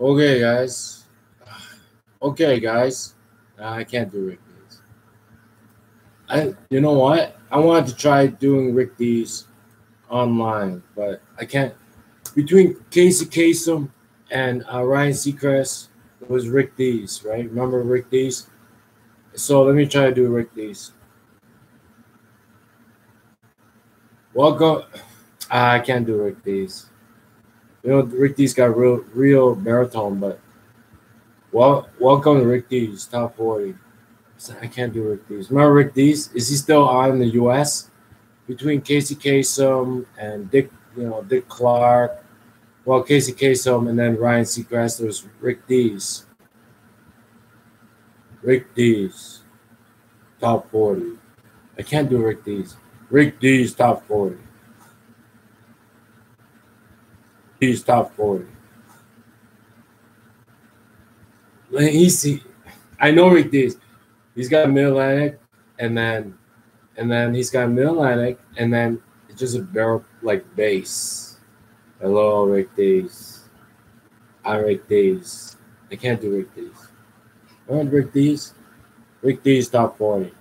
Okay, guys. Okay, guys. I can't do Rick Dees. I, you know what? I wanted to try doing Rick Dees online, but I can't. Between Casey Kasem and uh, Ryan Seacrest, it was Rick Dees, right? Remember Rick Dees? So let me try to do Rick Dees. Welcome. Ah, I can't do Rick Dees. You know, Rick Dees got real, real baritone, but well, welcome to Rick Dees top forty. I can't do Rick Dees. Remember Rick Dees? Is he still on in the U.S. between Casey Kasem and Dick? You know, Dick Clark. Well, Casey Kasem and then Ryan Seacrest. There's Rick Dees. Rick Dees, top forty. I can't do Rick Dees. Rick Dees top forty. He's top 40. He's, I know Rick Dees. He's got Mid Atlantic, and then, and then he's got Mid Atlantic, and then it's just a barrel like bass. Hello, Rick Dees. I'm Rick Dees. I can't do Rick Dees. Remember Rick Dees? Rick Dees top 40.